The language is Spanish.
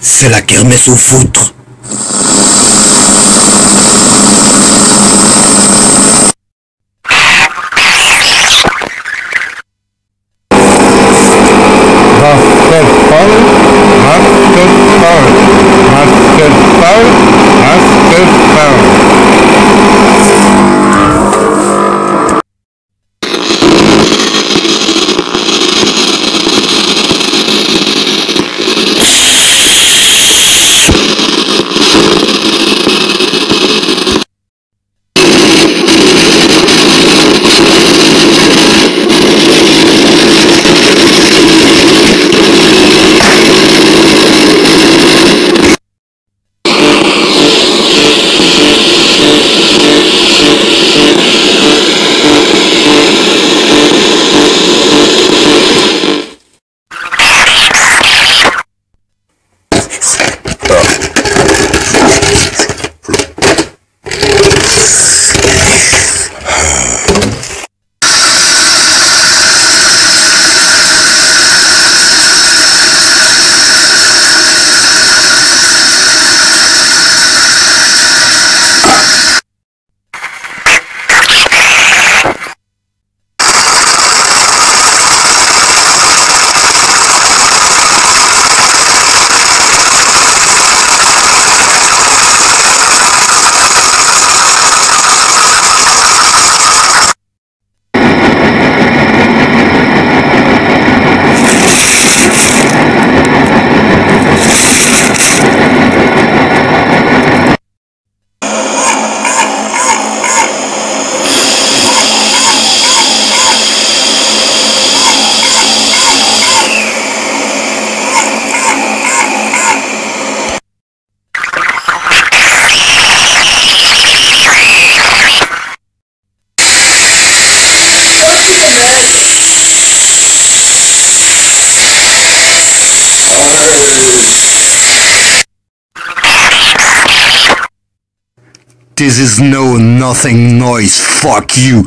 C'est la kermesse au foutre. This is no nothing noise. Fuck you.